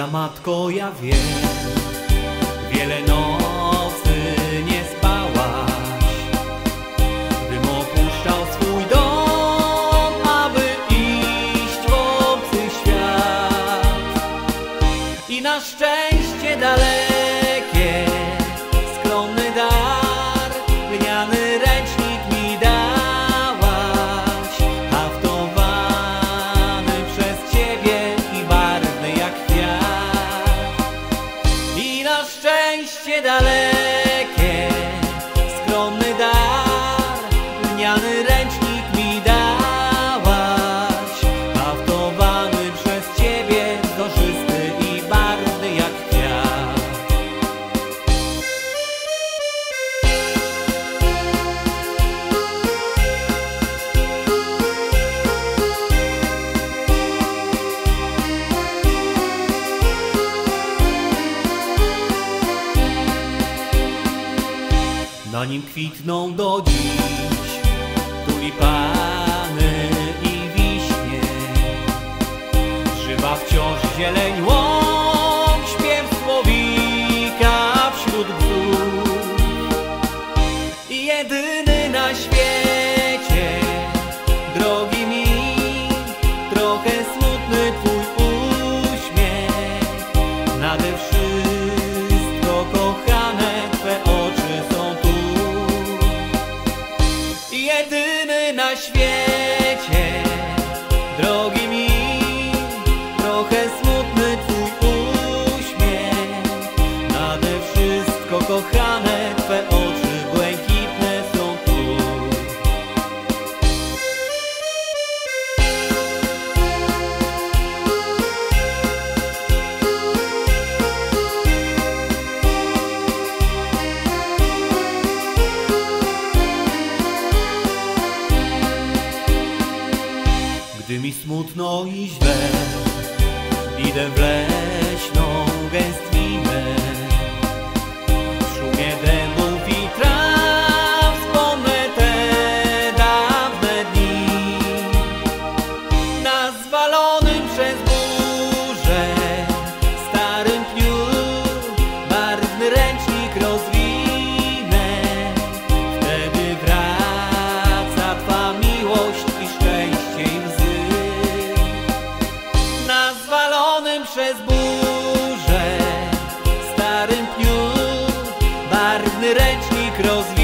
Twoja matko ja wiem. Wiele nocy nie spałaś Bym opuszczał swój dom Aby iść w obcy świat. I na szczęście dalej Zanim kwitną do dziś tulipany i wiśnie. Żywa wciąż zieleń świecie Gdy mi smutno i źle Idę w leśną gęstwinę ręcznik rozwijał.